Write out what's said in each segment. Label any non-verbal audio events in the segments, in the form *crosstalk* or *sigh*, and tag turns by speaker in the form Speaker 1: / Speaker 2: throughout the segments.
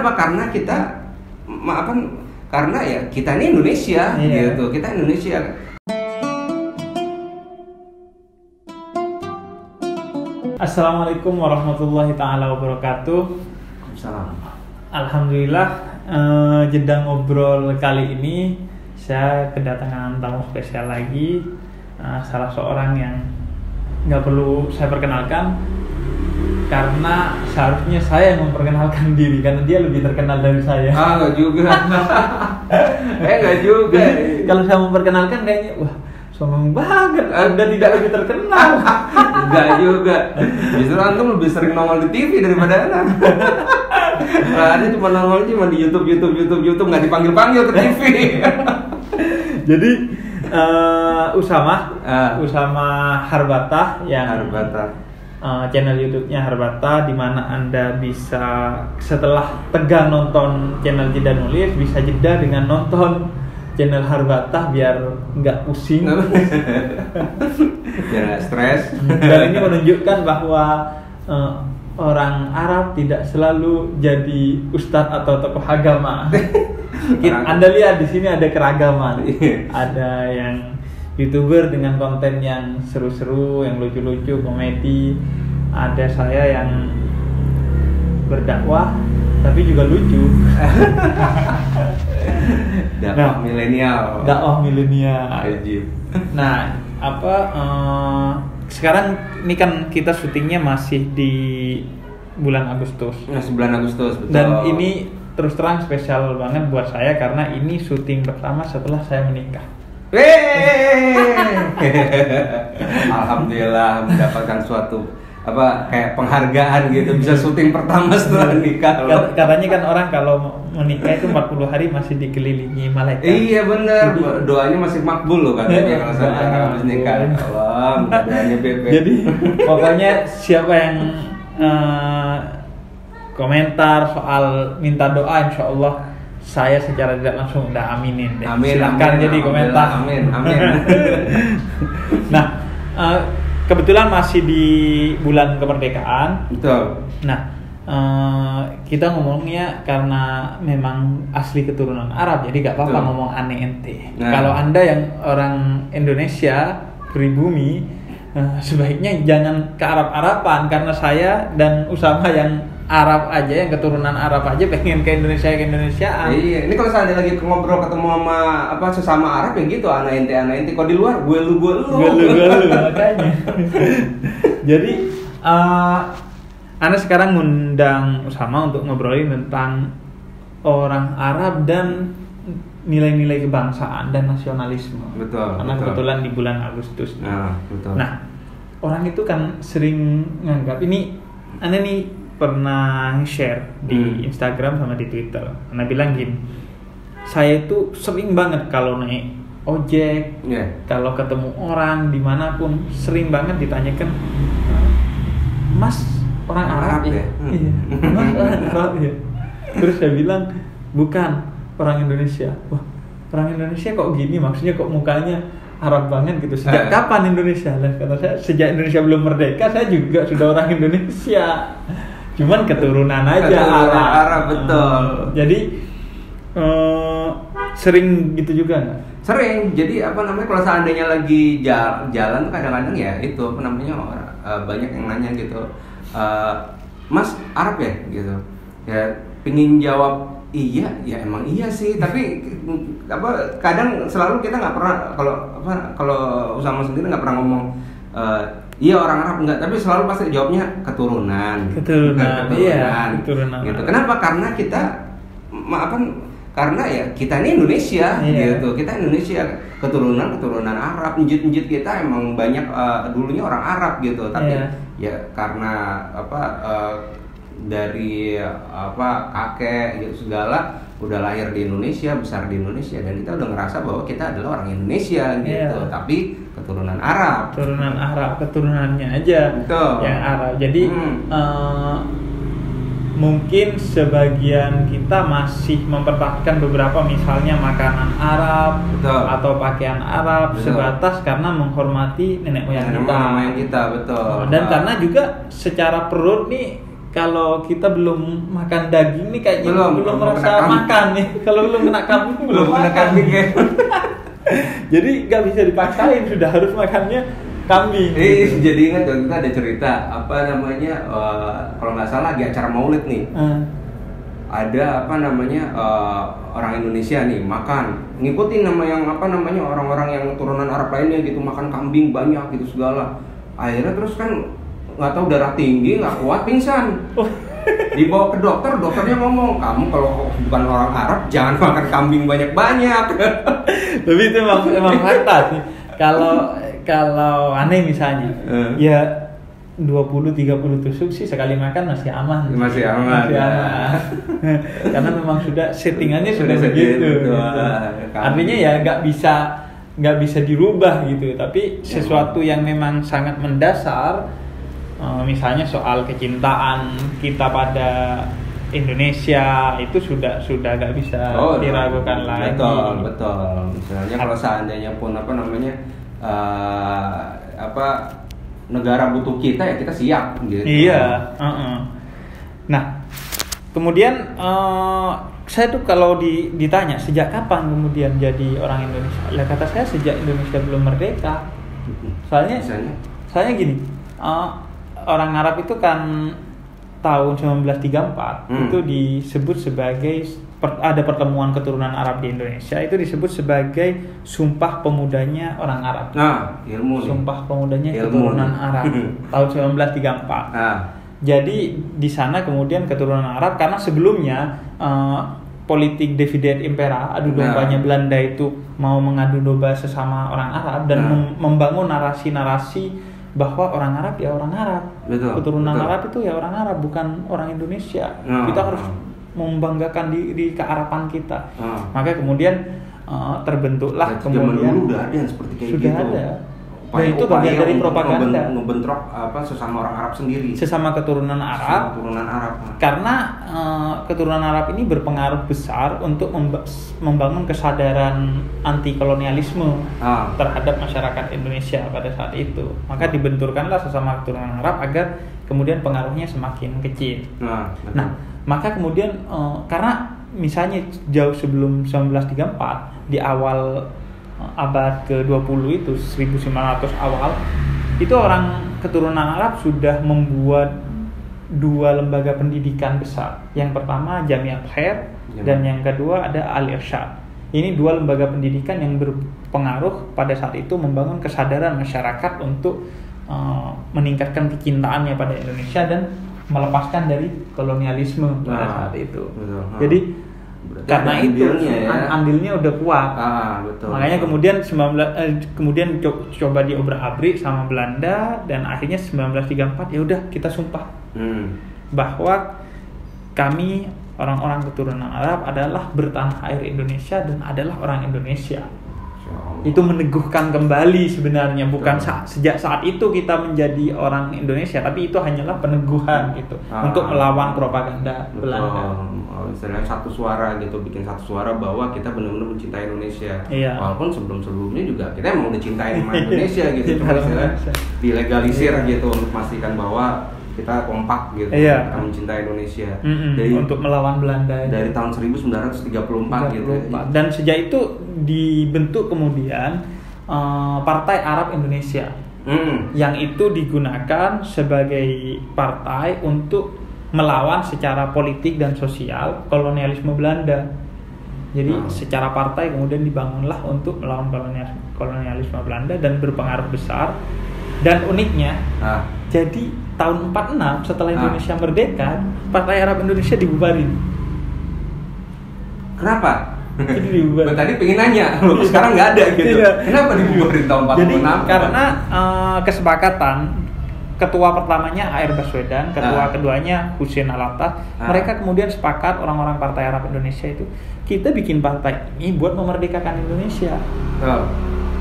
Speaker 1: Kenapa? Karena kita maaf karena ya kita ini Indonesia
Speaker 2: Iya.
Speaker 1: gitu. Kita Indonesia.
Speaker 2: Assalamualaikum warahmatullahi taala wabarakatuh.
Speaker 1: Salam.
Speaker 2: Alhamdulillah eh, jeda ngobrol kali ini saya kedatangan tamu spesial lagi eh, salah seorang yang nggak perlu saya perkenalkan karena seharusnya saya yang memperkenalkan *laughs* diri karena dia lebih terkenal dari saya.
Speaker 1: Ah, enggak juga. *laughs* eh, enggak juga.
Speaker 2: Jadi, kalau saya memperkenalkan kayaknya wah sombong banget anda tidak lebih terkenal. *laughs*
Speaker 1: Enggak juga. Justru antum lebih sering nongol di TV daripada anak. Nah, ada cuma nongol cuma di YouTube, YouTube, YouTube, YouTube nggak dipanggil panggil ke TV.
Speaker 2: Jadi eh, Usama,
Speaker 1: Ah.
Speaker 2: Usama Harbata yang
Speaker 1: Harbata.
Speaker 2: Eh, channel YouTube-nya Harbata di mana Anda bisa setelah tegang nonton channel Jeda Nulis bisa jeda dengan nonton channel Harbata biar nggak pusing. *laughs*
Speaker 1: Biar nggak stres.
Speaker 2: Dan ini menunjukkan bahwa eh, orang Arab tidak selalu jadi ustadz atau tokoh agama. *laughs* Anda lihat di sini ada keragaman.
Speaker 1: Iya.
Speaker 2: ada yang youtuber dengan konten yang seru-seru, yang lucu-lucu, komedi. Ada saya yang berdakwah tapi juga lucu. *laughs*
Speaker 1: Dakwah
Speaker 2: Nah.
Speaker 1: milenial.
Speaker 2: Dakwah milenial. Nah, apa eh, sekarang ini kan kita syutingnya masih di bulan Agustus.
Speaker 1: Nah, 9 Agustus betul.
Speaker 2: Dan ini terus terang spesial banget buat saya karena ini syuting pertama setelah saya menikah.
Speaker 1: Alhamdulillah mendapatkan suatu apa kayak penghargaan gitu bisa syuting pertama setelah nikah loh.
Speaker 2: Kat- Katanya kan orang kalau menikah itu 40 hari masih dikelilingi malaikat.
Speaker 1: Iya bener,
Speaker 2: Jadi-
Speaker 1: doanya masih makbul loh katanya kalau saya habis nikah. doanya bebek.
Speaker 2: Jadi pokoknya siapa yang eh, komentar soal minta doa insya Allah saya secara tidak langsung udah aminin deh.
Speaker 1: Amin,
Speaker 2: Silakan
Speaker 1: amin,
Speaker 2: jadi komentar.
Speaker 1: amin, amin. *laughs*
Speaker 2: nah, eh, kebetulan masih di bulan kemerdekaan.
Speaker 1: Betul.
Speaker 2: Nah, eh, kita ngomongnya karena memang asli keturunan Arab, jadi gak apa-apa ngomong aneh ente.
Speaker 1: Nah.
Speaker 2: Kalau anda yang orang Indonesia pribumi, eh, sebaiknya jangan ke Arab-Araban karena saya dan Usama yang Arab aja, yang keturunan Arab aja pengen ke Indonesia ke Indonesiaan.
Speaker 1: Iya, ini kalau saya lagi ngobrol ketemu sama apa sesama Arab ya gitu, anak ente anak ente. Kalau di luar gue lu gue lu.
Speaker 2: Gue lu, gue lu, makanya. Jadi, eh Anda sekarang ngundang Usama untuk ngobrolin tentang orang Arab dan nilai-nilai kebangsaan dan nasionalisme.
Speaker 1: Betul,
Speaker 2: Karena
Speaker 1: betul.
Speaker 2: kebetulan di bulan Agustus.
Speaker 1: Nah, betul.
Speaker 2: Nah, orang itu kan sering nganggap ini Anda nih pernah share di
Speaker 1: Hmm.
Speaker 2: Instagram sama di Twitter. Anda bilang gini, saya itu sering banget kalau naik ojek,
Speaker 1: Iya.
Speaker 2: kalau ketemu orang di mana pun sering banget ditanyakan, Mas orang
Speaker 1: Arab
Speaker 2: Arab ya?
Speaker 1: ya? Hmm.
Speaker 2: Iya. *laughs* Mas orang Arab ya? Terus saya bilang bukan orang Indonesia. Wah orang Indonesia kok gini? Maksudnya kok mukanya Arab banget gitu. Sejak
Speaker 1: Eh.
Speaker 2: kapan Indonesia? Lah kata saya sejak Indonesia belum merdeka saya juga sudah orang Indonesia. Cuman keturunan aja
Speaker 1: Keturunan
Speaker 2: Arab.
Speaker 1: Arab, betul.
Speaker 2: Eh, Jadi eh, sering gitu juga?
Speaker 1: Sering. Jadi apa namanya kalau seandainya lagi jalan, jalan tuh kadang-kadang ya itu apa namanya eh, banyak yang nanya gitu. eh, Mas Arab ya gitu. Ya pingin jawab iya, ya emang iya sih. Tapi apa kadang selalu kita nggak pernah kalau apa kalau Usama sendiri nggak pernah ngomong iya orang Arab enggak, tapi selalu pasti jawabnya keturunan.
Speaker 2: Keturunan, iya, keturunan
Speaker 1: Gitu. Kenapa? Karena kita maafkan karena ya kita ini Indonesia
Speaker 2: Iya.
Speaker 1: gitu kita Indonesia keturunan keturunan Arab njit-njit kita emang banyak eh, dulunya orang Arab gitu tapi
Speaker 2: Iya.
Speaker 1: ya karena apa eh, dari apa kakek gitu segala udah lahir di Indonesia besar di Indonesia dan kita udah ngerasa bahwa kita adalah orang Indonesia gitu
Speaker 2: Iya.
Speaker 1: tapi keturunan Arab
Speaker 2: keturunan Arab keturunannya aja
Speaker 1: Betul.
Speaker 2: yang Arab jadi
Speaker 1: Hmm.
Speaker 2: eh, mungkin sebagian kita masih mempertahankan beberapa misalnya makanan Arab
Speaker 1: Betul.
Speaker 2: atau pakaian Arab
Speaker 1: Betul.
Speaker 2: sebatas karena menghormati nenek moyang
Speaker 1: Nenek
Speaker 2: kita
Speaker 1: moyang kita betul
Speaker 2: dan
Speaker 1: Ah.
Speaker 2: karena juga secara perut nih kalau kita belum makan daging nih kayaknya
Speaker 1: Belum,
Speaker 2: belum,
Speaker 1: belum
Speaker 2: merasa makan nih. Kalau belum kena kambing belum,
Speaker 1: belum kena kambing ya *laughs*
Speaker 2: Jadi nggak bisa dipaksain sudah harus makannya kambing.
Speaker 1: Eh, jadi ingat waktu itu ada cerita apa namanya eh, kalau nggak salah di acara maulid nih.
Speaker 2: Eh,
Speaker 1: ada apa namanya eh, orang Indonesia nih makan. Ngikutin nama yang apa namanya orang-orang yang turunan Arab lainnya gitu makan kambing banyak gitu segala. Akhirnya terus kan nggak tahu darah tinggi nggak kuat pingsan dibawa ke dokter dokternya ngomong kamu kalau bukan orang Arab jangan makan kambing banyak-banyak *laughs*
Speaker 2: Tapi itu emang emang fakta sih. Kalau kalau aneh misalnya,
Speaker 1: Eh.
Speaker 2: ya 20 30 tusuk sih sekali makan masih aman.
Speaker 1: Masih aman,
Speaker 2: Masih
Speaker 1: ya.
Speaker 2: aman. *laughs* Karena memang sudah settingannya sudah,
Speaker 1: Sudah
Speaker 2: begitu.
Speaker 1: segitu,
Speaker 2: gitu. Artinya ya nggak bisa nggak bisa dirubah gitu. Tapi sesuatu yang memang sangat mendasar, eh, misalnya soal kecintaan kita pada Indonesia itu sudah sudah nggak bisa diragukan lagi.
Speaker 1: Oh, Betul, betul. Misalnya kalau seandainya pun apa namanya eh, apa negara butuh kita ya kita siap gitu.
Speaker 2: Iya. uh-uh. Nah, kemudian eh, saya tuh kalau di- ditanya sejak kapan kemudian jadi orang Indonesia, lah kata saya sejak Indonesia belum merdeka. Soalnya,
Speaker 1: Misalnya?
Speaker 2: soalnya gini, eh, orang Arab itu kan tahun 1934
Speaker 1: Hmm.
Speaker 2: itu disebut sebagai per- ada pertemuan keturunan Arab di Indonesia itu disebut sebagai sumpah pemudanya orang Arab.
Speaker 1: Nah, ilmu nih.
Speaker 2: Sumpah pemudanya
Speaker 1: Ilmu
Speaker 2: keturunan
Speaker 1: nih.
Speaker 2: Arab *laughs* tahun 1934.
Speaker 1: Nah,
Speaker 2: Jadi di sana kemudian keturunan Arab karena sebelumnya eh, politik divide impera adu
Speaker 1: Nah.
Speaker 2: dombanya Belanda itu mau mengadu domba sesama orang Arab dan
Speaker 1: Nah.
Speaker 2: mem- membangun narasi-narasi bahwa orang Arab ya orang Arab.
Speaker 1: Betul,
Speaker 2: Keturunan
Speaker 1: betul.
Speaker 2: Arab itu ya orang Arab bukan orang Indonesia.
Speaker 1: Nah.
Speaker 2: Kita harus membanggakan di, di kearapan kita.
Speaker 1: Nah.
Speaker 2: Maka kemudian eh, terbentuklah kemudian
Speaker 1: dulu udah ada yang seperti kayak
Speaker 2: Sudah
Speaker 1: gitu.
Speaker 2: ada.
Speaker 1: Upaya-
Speaker 2: Dan itu bagian dari propaganda.
Speaker 1: Ngebentrok apa sesama orang Arab sendiri.
Speaker 2: sesama keturunan Arab
Speaker 1: Sesama turunan Arab. Nah.
Speaker 2: karena eh, keturunan Arab ini berpengaruh besar untuk memba- membangun kesadaran anti kolonialisme
Speaker 1: Ah.
Speaker 2: terhadap masyarakat Indonesia pada saat itu. Maka dibenturkanlah sesama keturunan Arab agar kemudian pengaruhnya semakin kecil.
Speaker 1: Nah, betul.
Speaker 2: Nah, maka kemudian eh, karena misalnya jauh sebelum 1934 di awal abad ke-20 itu 1900 awal itu orang keturunan Arab sudah membuat dua lembaga pendidikan besar. Yang pertama Jamiat Khair
Speaker 1: Jamiat.
Speaker 2: dan yang kedua ada Al Irsyad. Ini dua lembaga pendidikan yang berpengaruh pada saat itu membangun kesadaran masyarakat untuk eh, meningkatkan kecintaannya pada Indonesia dan melepaskan dari kolonialisme pada
Speaker 1: Nah,
Speaker 2: saat itu.
Speaker 1: betul.
Speaker 2: Jadi
Speaker 1: Berarti
Speaker 2: karena itu
Speaker 1: andilnya ya.
Speaker 2: an- andilnya udah kuat.
Speaker 1: Ah, betul.
Speaker 2: Makanya kemudian 19 eh, kemudian co- coba diobrak-abrik sama Belanda dan akhirnya 1934 ya udah kita sumpah
Speaker 1: Hmm.
Speaker 2: bahwa kami orang-orang keturunan Arab adalah bertanah air Indonesia dan adalah orang Indonesia. Itu meneguhkan kembali sebenarnya bukan saat, sejak saat itu kita menjadi orang Indonesia tapi itu hanyalah peneguhan gitu
Speaker 1: Ah.
Speaker 2: untuk melawan propaganda
Speaker 1: Betul.
Speaker 2: Belanda.
Speaker 1: Oh, istilahnya satu suara gitu, bikin satu suara bahwa kita benar-benar mencintai Indonesia.
Speaker 2: Iya.
Speaker 1: Walaupun sebelum-sebelumnya juga kita emang udah cintai *laughs* sama Indonesia gitu, cuma
Speaker 2: Indonesia.
Speaker 1: dilegalisir
Speaker 2: Iya.
Speaker 1: gitu untuk memastikan bahwa kita kompak gitu,
Speaker 2: Iya.
Speaker 1: kita mencintai Indonesia.
Speaker 2: Mm-mm,
Speaker 1: Dari
Speaker 2: untuk melawan Belanda
Speaker 1: dari tahun 1934 gitu.
Speaker 2: 34. Dan sejak itu dibentuk kemudian eh, Partai Arab Indonesia
Speaker 1: Hmm.
Speaker 2: yang itu digunakan sebagai partai untuk melawan secara politik dan sosial kolonialisme Belanda. Jadi
Speaker 1: Hmm.
Speaker 2: secara partai kemudian dibangunlah untuk melawan kolonial- kolonialisme Belanda dan berpengaruh besar. Dan uniknya,
Speaker 1: Ah,
Speaker 2: jadi tahun 46 setelah
Speaker 1: Ah.
Speaker 2: Indonesia merdeka, Partai Arab Indonesia dibubarin.
Speaker 1: kenapa?
Speaker 2: Jadi dibubarin.
Speaker 1: Tadi pengen nanya, *laughs* loh sekarang nggak ada gitu.
Speaker 2: Iya.
Speaker 1: Kenapa dibubarin tahun 46?
Speaker 2: Jadi karena eh, kesepakatan ketua pertamanya Air Baswedan, ketua
Speaker 1: Ah.
Speaker 2: keduanya Husin Alatas,
Speaker 1: Ah.
Speaker 2: mereka kemudian sepakat orang-orang Partai Arab Indonesia itu kita bikin partai ini buat memerdekakan Indonesia.
Speaker 1: Betul.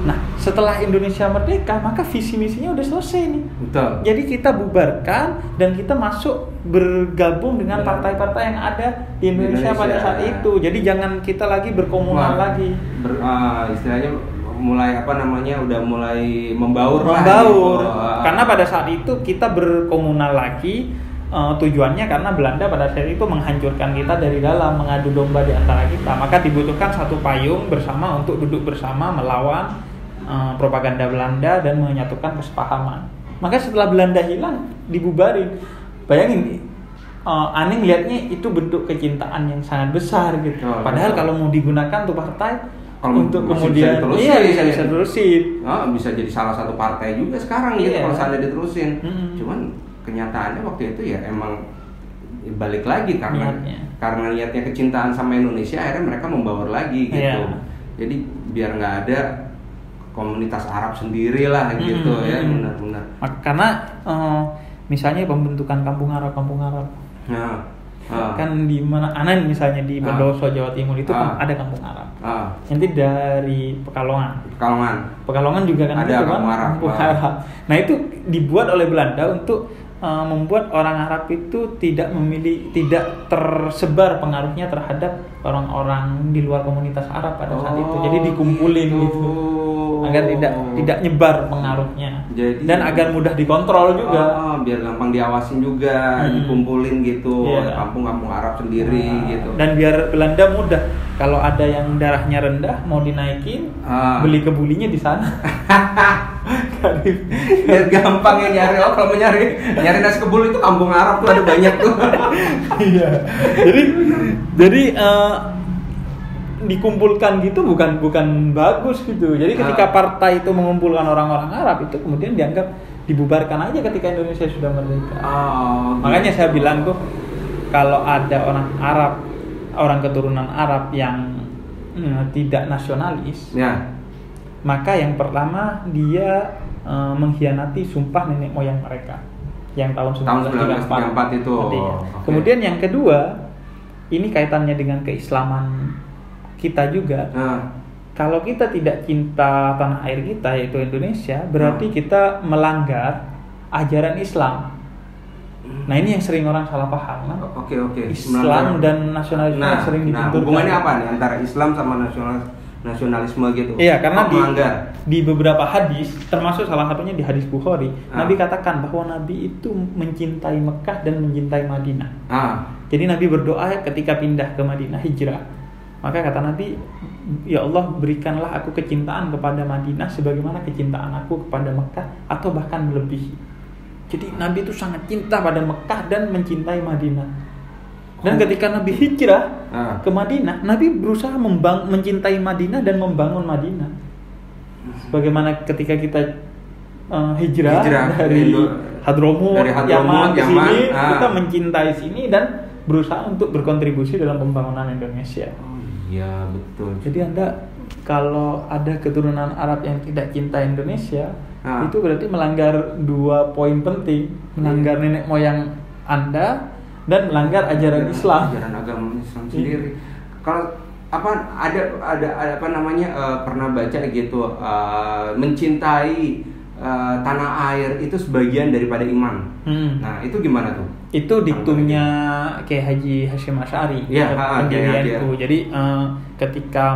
Speaker 2: Nah, setelah Indonesia merdeka, maka visi misinya udah selesai nih.
Speaker 1: Betul.
Speaker 2: Jadi kita bubarkan dan kita masuk bergabung dengan partai-partai yang ada di Indonesia,
Speaker 1: Indonesia.
Speaker 2: pada saat itu. Jadi jangan kita lagi berkomunal
Speaker 1: Wah,
Speaker 2: lagi.
Speaker 1: ber- ah, istilahnya mulai apa namanya udah mulai membaur lah
Speaker 2: membaur
Speaker 1: gitu. Ah.
Speaker 2: karena pada saat itu kita berkomunal lagi eh, tujuannya karena Belanda pada saat itu menghancurkan kita dari dalam, mengadu domba di antara kita. Maka dibutuhkan satu payung bersama untuk duduk bersama melawan eh, propaganda Belanda dan menyatukan kesepahaman. Maka setelah Belanda hilang, dibubarin. Bayangin, eh, aneh lihatnya itu bentuk kecintaan yang sangat besar gitu.
Speaker 1: Oh,
Speaker 2: Padahal
Speaker 1: betul.
Speaker 2: kalau mau digunakan tuh partai
Speaker 1: Kalau
Speaker 2: untuk kemudian
Speaker 1: bisa diterusin,
Speaker 2: iya
Speaker 1: bisa
Speaker 2: bisa, bisa terusin.
Speaker 1: Ah, bisa jadi salah satu partai juga sekarang gitu
Speaker 2: Iya.
Speaker 1: kalau seandainya diterusin.
Speaker 2: Mm-mm.
Speaker 1: Cuman kenyataannya waktu itu ya emang ya balik lagi karena
Speaker 2: Niatnya.
Speaker 1: karena niatnya kecintaan sama Indonesia akhirnya mereka membaur lagi gitu.
Speaker 2: Iya.
Speaker 1: Jadi biar nggak ada komunitas Arab sendiri lah gitu
Speaker 2: Mm-mm.
Speaker 1: ya benar-benar.
Speaker 2: Mak- Karena eh, misalnya pembentukan kampung Arab, kampung Arab
Speaker 1: Nah, ah,
Speaker 2: kan di mana Anan misalnya di
Speaker 1: Ah.
Speaker 2: Bondowoso Jawa Timur itu
Speaker 1: Ah.
Speaker 2: ada kampung Arab.
Speaker 1: ah,
Speaker 2: Nanti dari Pekalongan.
Speaker 1: Pekalongan.
Speaker 2: Pekalongan juga kan
Speaker 1: Ada
Speaker 2: kan
Speaker 1: kampung Arab.
Speaker 2: kampung
Speaker 1: Ah.
Speaker 2: Arab. Nah itu dibuat oleh Belanda untuk eh, membuat orang Arab itu tidak memilih, tidak tersebar pengaruhnya terhadap orang-orang di luar komunitas Arab pada saat itu. Jadi
Speaker 1: Oh,
Speaker 2: dikumpulin gitu. Agar tidak tidak nyebar pengaruhnya
Speaker 1: Jadi-
Speaker 2: dan agar mudah dikontrol juga.
Speaker 1: Oh, biar gampang diawasin juga,
Speaker 2: Hmm.
Speaker 1: dikumpulin gitu,
Speaker 2: Iya.
Speaker 1: kampung-kampung Arab sendiri
Speaker 2: Nah,
Speaker 1: gitu.
Speaker 2: Dan biar Belanda mudah kalau ada yang darahnya rendah mau dinaikin,
Speaker 1: Ah.
Speaker 2: beli kebulinya di sana. *laughs*
Speaker 1: biar gampang ya nyari oh kalau mau nyari nyari nasi kebul itu kampung Arab tuh ada banyak tuh. *laughs*
Speaker 2: Iya. jadi jadi eh, dikumpulkan gitu bukan bukan bagus gitu. Jadi ketika
Speaker 1: Ah.
Speaker 2: partai itu mengumpulkan orang-orang Arab itu kemudian dianggap dibubarkan aja ketika Indonesia sudah merdeka.
Speaker 1: Oh,
Speaker 2: Makanya
Speaker 1: gitu.
Speaker 2: saya bilang tuh kalau ada orang Arab, orang keturunan Arab yang eh, tidak nasionalis,
Speaker 1: Ya.
Speaker 2: maka yang pertama dia eh, mengkhianati sumpah nenek moyang mereka yang tahun
Speaker 1: Tahun
Speaker 2: 1934
Speaker 1: itu.
Speaker 2: Ya.
Speaker 1: Oke.
Speaker 2: Kemudian yang kedua, ini kaitannya dengan keislaman kita juga.
Speaker 1: Nah,
Speaker 2: Kalau kita tidak cinta tanah air kita yaitu Indonesia, berarti
Speaker 1: Hmm.
Speaker 2: kita melanggar ajaran Islam. Nah ini yang sering orang salah paham. Nah,
Speaker 1: oke oke.
Speaker 2: Islam
Speaker 1: Melanggar.
Speaker 2: dan nasionalisme
Speaker 1: nah,
Speaker 2: sering
Speaker 1: Nah, hubungannya apa nih antara Islam sama nasionalis nasionalisme gitu?
Speaker 2: Iya, karena
Speaker 1: Oh,
Speaker 2: di,
Speaker 1: melanggar.
Speaker 2: di beberapa hadis, termasuk salah satunya di hadis Bukhari,
Speaker 1: Ah.
Speaker 2: Nabi katakan bahwa Nabi itu mencintai Mekah dan mencintai Madinah.
Speaker 1: Ah,
Speaker 2: Jadi Nabi berdoa ketika pindah ke Madinah hijrah. Maka kata Nabi, Ya Allah berikanlah aku kecintaan kepada Madinah sebagaimana kecintaan aku kepada Mekah atau bahkan melebihi. Jadi Nabi itu sangat cinta pada Mekah dan mencintai Madinah. Dan ketika Nabi hijrah
Speaker 1: Ah.
Speaker 2: ke Madinah, Nabi berusaha membang mencintai Madinah dan membangun Madinah. Bagaimana ketika kita uh, hijrah,
Speaker 1: Hijrah
Speaker 2: dari Hadromut,
Speaker 1: dari
Speaker 2: Yaman
Speaker 1: Hadromut,
Speaker 2: ke
Speaker 1: Yaman,
Speaker 2: sini,
Speaker 1: ah.
Speaker 2: kita mencintai sini dan berusaha untuk berkontribusi dalam pembangunan Indonesia.
Speaker 1: Oh iya betul.
Speaker 2: Jadi Anda kalau ada keturunan Arab yang tidak cinta Indonesia,
Speaker 1: Ah.
Speaker 2: itu berarti melanggar dua poin penting, melanggar
Speaker 1: Iya.
Speaker 2: nenek moyang Anda dan melanggar ajaran Islam.
Speaker 1: ajaran agama Islam
Speaker 2: Iya.
Speaker 1: sendiri kalau apa ada ada, ada apa namanya eh, pernah baca gitu eh, mencintai eh, tanah air itu sebagian daripada iman
Speaker 2: Hmm.
Speaker 1: nah itu gimana tuh
Speaker 2: Itu diktumnya Kiai Haji Hashim Asy'ari,
Speaker 1: Iya, ha,
Speaker 2: pendiri
Speaker 1: Kiai Haji,
Speaker 2: NU. Jadi eh, ketika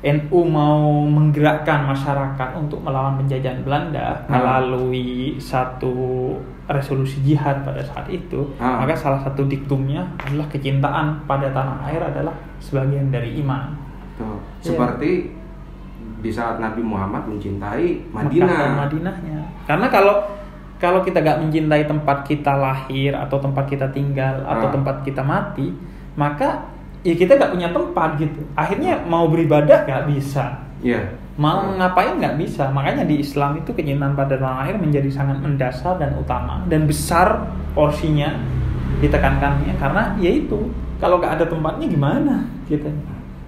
Speaker 2: NU mau menggerakkan masyarakat untuk melawan penjajahan Belanda
Speaker 1: Ah.
Speaker 2: melalui satu resolusi jihad pada saat itu,
Speaker 1: Ah.
Speaker 2: maka salah satu diktumnya adalah kecintaan pada tanah air adalah sebagian dari iman.
Speaker 1: Tuh,
Speaker 2: Iya.
Speaker 1: seperti di saat Nabi Muhammad mencintai Madinah
Speaker 2: Madinahnya. Karena kalau kalau kita gak mencintai tempat kita lahir atau tempat kita tinggal atau
Speaker 1: Ah.
Speaker 2: tempat kita mati, maka ya kita gak punya tempat gitu. Akhirnya mau beribadah gak bisa,
Speaker 1: Iya.
Speaker 2: mau ngapain nggak bisa. Makanya di Islam itu kecintaan pada tanah air menjadi sangat mendasar dan utama dan besar porsinya ditekankannya karena ya itu kalau gak ada tempatnya gimana gitu.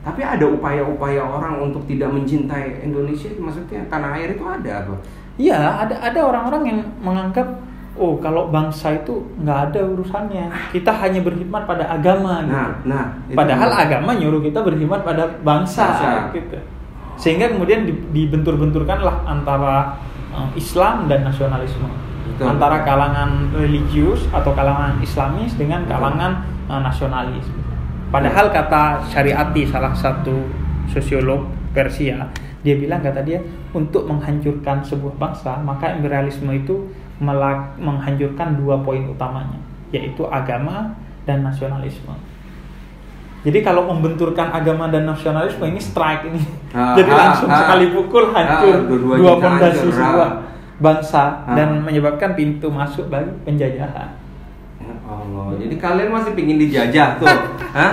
Speaker 1: Tapi ada upaya-upaya orang untuk tidak mencintai Indonesia maksudnya tanah air itu ada apa
Speaker 2: Iya, ada ada orang-orang yang menganggap oh kalau bangsa itu nggak ada urusannya, kita hanya berkhidmat pada agama. Gitu.
Speaker 1: nah nah itu
Speaker 2: Padahal agama nyuruh kita berkhidmat pada bangsa,
Speaker 1: Bangsa.
Speaker 2: gitu. Sehingga kemudian di- dibentur-benturkanlah antara eh, Islam dan nasionalisme,
Speaker 1: Betul.
Speaker 2: antara kalangan religius atau kalangan Islamis dengan
Speaker 1: Betul.
Speaker 2: kalangan eh, nasionalis. Padahal kata Syariati salah satu sosiolog Persia, dia bilang kata dia untuk menghancurkan sebuah bangsa maka imperialisme itu melak- menghancurkan dua poin utamanya, yaitu agama dan nasionalisme. Jadi kalau membenturkan agama dan nasionalisme ini strike ini,
Speaker 1: Ah, *laughs*
Speaker 2: jadi
Speaker 1: ah,
Speaker 2: langsung
Speaker 1: ah.
Speaker 2: sekali pukul hancur
Speaker 1: Ah,
Speaker 2: dua
Speaker 1: ah.
Speaker 2: sebuah bangsa dan menyebabkan pintu masuk bagi penjajahan.
Speaker 1: Allah, jadi kalian masih pingin dijajah tuh, *laughs* hah?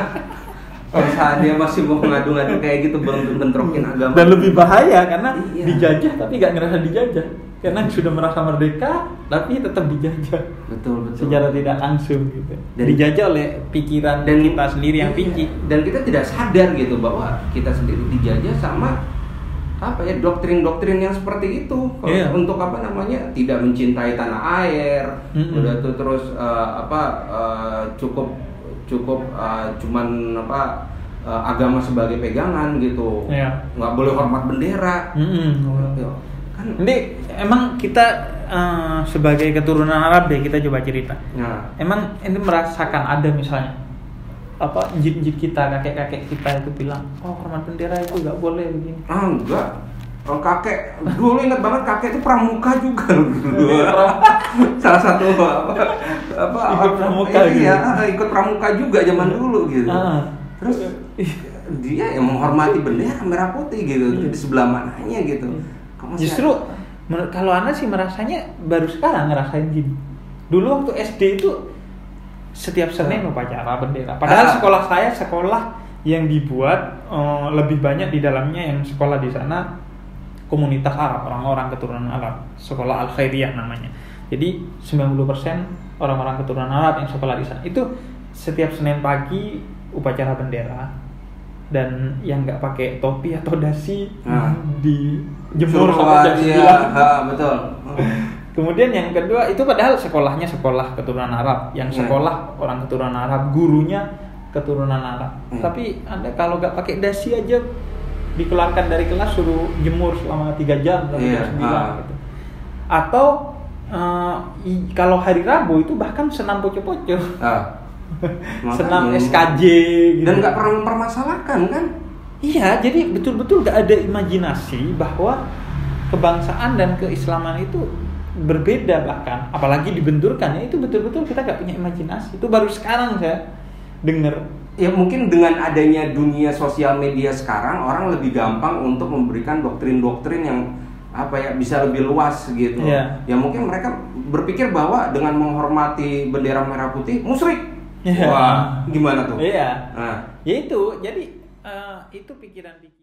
Speaker 1: Perusahaan dia masih mau ngadu-ngadu kayak gitu bentrokin agama.
Speaker 2: Dan lebih bahaya karena
Speaker 1: Iya.
Speaker 2: dijajah tapi nggak ngerasa dijajah, karena sudah merasa merdeka tapi tetap dijajah
Speaker 1: betul betul.
Speaker 2: secara tidak langsung gitu.
Speaker 1: Dan-
Speaker 2: dijajah oleh pikiran dan kita sendiri yang
Speaker 1: Iya.
Speaker 2: pinci.
Speaker 1: Dan kita tidak sadar gitu bahwa kita sendiri dijajah sama apa ya doktrin-doktrin yang seperti itu Kalau
Speaker 2: Iya.
Speaker 1: untuk apa namanya tidak mencintai tanah air
Speaker 2: Mm-mm.
Speaker 1: udah tuh terus eh, apa eh, cukup cukup eh, cuman apa eh, agama sebagai pegangan gitu
Speaker 2: Iya.
Speaker 1: nggak boleh hormat bendera. Gitu. kan
Speaker 2: Jadi emang kita eh, sebagai keturunan Arab deh kita coba cerita.
Speaker 1: nah
Speaker 2: Emang ini merasakan ada misalnya apa jid-jid kita kakek-kakek kita itu bilang oh hormat bendera itu nggak boleh begini.
Speaker 1: ah enggak kalau kakek dulu inget banget kakek itu pramuka juga dulu *laughs* salah satu apa apa
Speaker 2: Ikut pramuka
Speaker 1: iya,
Speaker 2: gitu.
Speaker 1: ikut pramuka juga zaman dulu gitu
Speaker 2: Ah.
Speaker 1: terus dia yang menghormati bendera merah putih gitu di sebelah mananya gitu masih
Speaker 2: Justru
Speaker 1: ada?
Speaker 2: menurut kalau anda sih merasanya baru sekarang ngerasain gini. Dulu waktu SD itu setiap Senin upacara bendera. Padahal
Speaker 1: Ah.
Speaker 2: sekolah saya sekolah yang dibuat eh, lebih banyak di dalamnya yang sekolah di sana komunitas Arab, orang-orang keturunan Arab. Sekolah Al Khairiyah namanya. Jadi 90% orang-orang keturunan Arab yang sekolah di sana. Itu setiap Senin pagi upacara bendera dan yang nggak pakai topi atau dasi
Speaker 1: Ah.
Speaker 2: di jemur sampai jam
Speaker 1: dia,
Speaker 2: 9.
Speaker 1: ha, betul *laughs*
Speaker 2: Kemudian yang kedua itu padahal sekolahnya sekolah keturunan Arab, yang
Speaker 1: Hmm.
Speaker 2: sekolah orang keturunan Arab, gurunya keturunan Arab.
Speaker 1: Hmm.
Speaker 2: Tapi anda kalau nggak pakai dasi aja dikeluarkan dari kelas suruh jemur selama tiga jam sampai
Speaker 1: Iya,
Speaker 2: jam 9
Speaker 1: ah.
Speaker 2: gitu. Atau eh, i- kalau hari Rabu itu bahkan senam poco-poco,
Speaker 1: Ah. *laughs*
Speaker 2: senam. SKJ gitu.
Speaker 1: dan nggak pernah mempermasalahkan kan
Speaker 2: Iya, jadi betul-betul gak ada imajinasi bahwa kebangsaan dan keislaman itu berbeda bahkan, apalagi dibenturkan ya itu betul-betul kita gak punya imajinasi. Itu baru sekarang saya dengar.
Speaker 1: ya mungkin dengan adanya dunia sosial media sekarang orang lebih gampang untuk memberikan doktrin-doktrin yang apa ya bisa lebih luas gitu.
Speaker 2: Iya.
Speaker 1: Ya mungkin mereka berpikir bahwa dengan menghormati bendera merah putih musyrik.
Speaker 2: Iya.
Speaker 1: Wah, gimana tuh?
Speaker 2: Iya,
Speaker 1: Nah,
Speaker 2: ya itu. Jadi eh, itu pikiran-pikiran